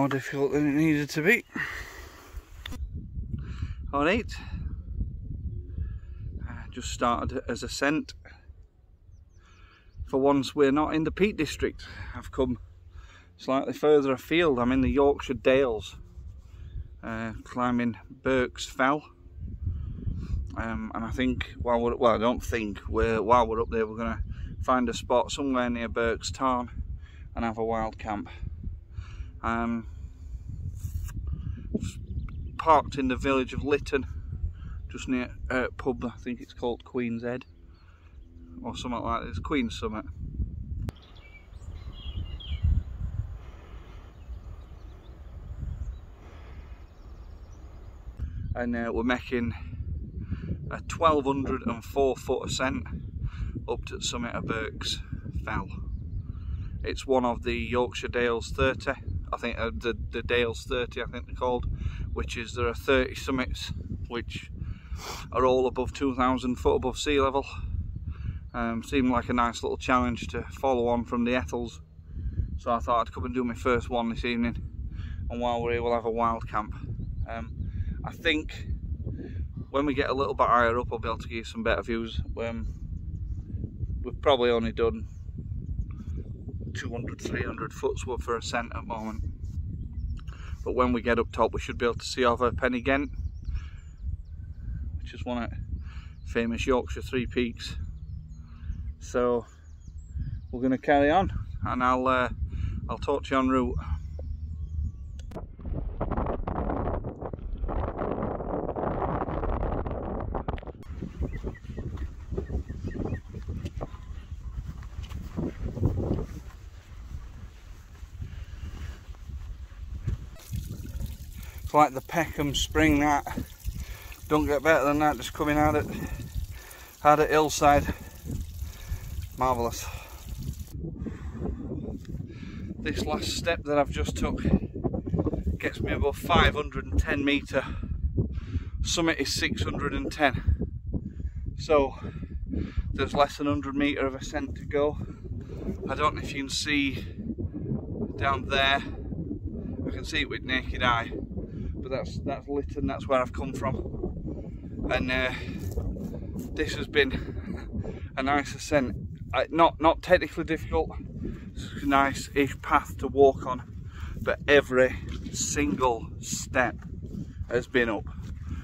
more difficult than it needed to be. Alright, just started as ascent. For once we're not in the Peak District, I've come slightly further afield, I'm in the Yorkshire Dales, uh, climbing Birks Fell. Um, and I think while we're well, I don't think we're while we're up there, we're gonna find a spot somewhere near Birks Tarn and have a wild camp. Um, parked in the village of Litton, just near uh, pub. I think it's called Queen's Head or something like this. Queen's Summit. And uh, we're making a 1204 foot ascent up to the summit of Birks Fell. It's one of the Yorkshire Dales 30, I think uh, the, the Dales 30 I think they're called, which is there are 30 summits which are all above 2,000 foot above sea level. Um, seemed like a nice little challenge to follow on from the Ethels. So I thought I'd come and do my first one this evening. And while we're here, we'll have a wild camp. Um, I think when we get a little bit higher up, I'll be able to give you some better views. Um, we've probably only done 200, 300 foot's worth for ascent at the moment. But when we get up top, we should be able to see over Pen y Ghent, which is one of famous Yorkshire Three Peaks. So we're going to carry on, and I'll uh, I'll talk to you en route. It's like the Peckham Spring that. Don't get better than that, just coming out at, out at hillside. Marvellous. This last step that I've just took gets me above 510 metre. Summit is 610. So there's less than 100 metre of ascent to go. I don't know if you can see down there. I can see it with naked eye but that's that's Litton, that's where I've come from. And uh, this has been a nice ascent. Uh, not not technically difficult, it's a nice-ish path to walk on, but every single step has been up.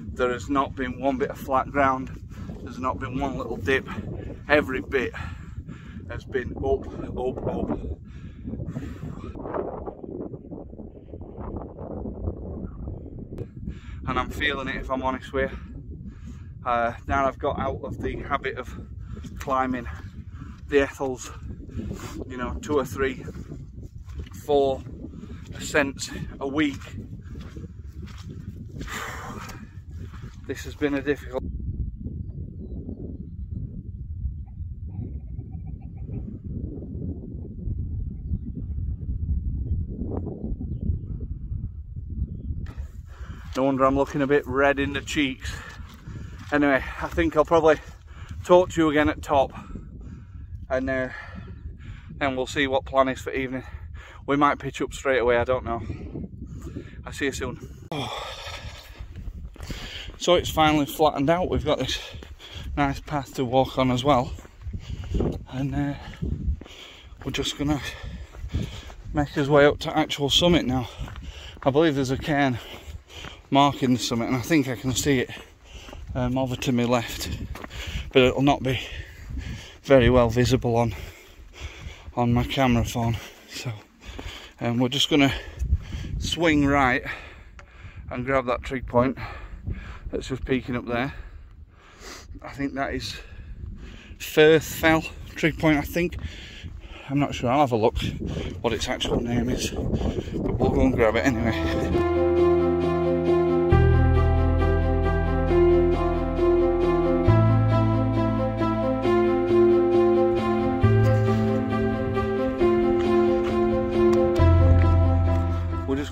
There has not been one bit of flat ground, there's not been one little dip. Every bit has been up, up, up. And I'm feeling it if I'm honest with you. Uh, now I've got out of the habit of climbing the Ethels, you know, two or three, four ascents a week. This has been a difficult No wonder I'm looking a bit red in the cheeks. Anyway, I think I'll probably talk to you again at top and uh, then we'll see what plan is for evening. We might pitch up straight away, I don't know. I'll see you soon. Oh. So it's finally flattened out. We've got this nice path to walk on as well. And uh, we're just gonna make his way up to actual summit now. I believe there's a cairn marking the summit and I think I can see it um, over to my left but it'll not be very well visible on on my camera phone. So um, we're just gonna swing right and grab that trig point that's just peeking up there. I think that is Firth Fell trig point I think. I'm not sure. I'll have a look what its actual name is but we'll go and grab it anyway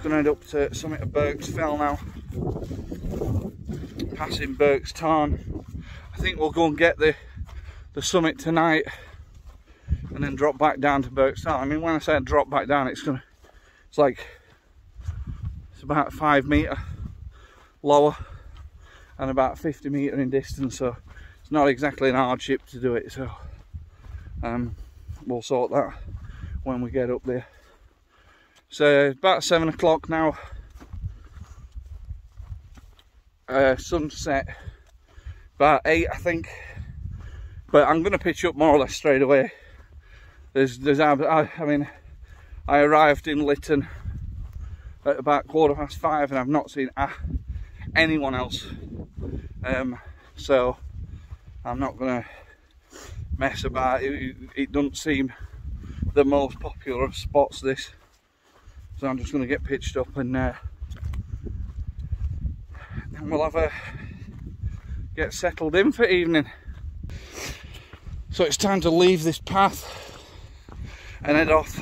going to head up to summit of Birks Fell now. Passing Birks Tarn. I think we'll go and get the, the summit tonight and then drop back down to Birks Tarn. I mean, when I say drop back down, it's gonna, it's like it's about five metre lower and about 50 metre in distance so it's not exactly an hardship to do it so um, we'll sort that when we get up there so about seven o'clock now. Uh, sunset. About eight I think. But I'm gonna pitch up more or less straight away. There's there's I, I mean I arrived in Litton at about quarter past five and I've not seen anyone else. Um, so I'm not gonna mess about. It, it doesn't seem the most popular of spots this so I'm just gonna get pitched up and uh, then we'll have a get settled in for evening. So it's time to leave this path and head off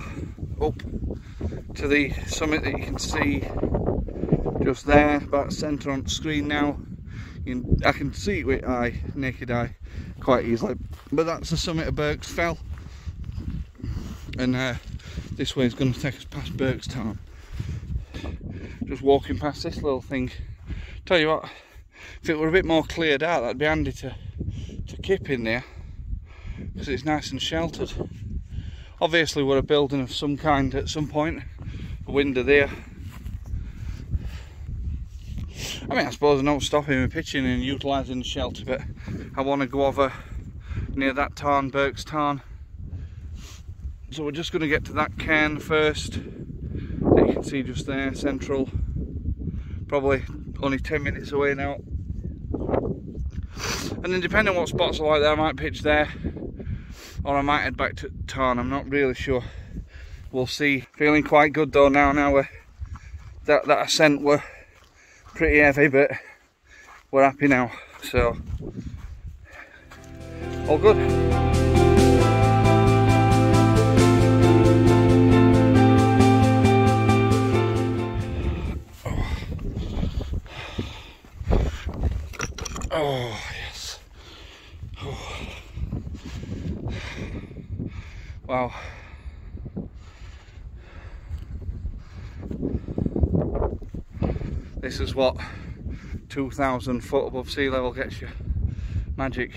up to the summit that you can see just there about centre on screen now. Can, I can see it with eye, naked eye quite easily. But that's the summit of Birks Fell and uh, this way is going to take us past Birks Tarn just walking past this little thing. Tell you what if it were a bit more cleared out that'd be handy to to kip in there because it's nice and sheltered. Obviously we're a building of some kind at some point. A window there. I mean I suppose I don't stop him pitching and utilising the shelter but I want to go over near that tarn, Birks tarn so we're just going to get to that cairn first that you can see just there, central probably only 10 minutes away now and then depending on what spots are like there I might pitch there or I might head back to Tarn, I'm not really sure. We'll see. Feeling quite good though now, now we're, that, that ascent were pretty heavy, but we're happy now, so all good. Oh. Yes. Wow. This is what 2,000 foot above sea level gets you. Magic.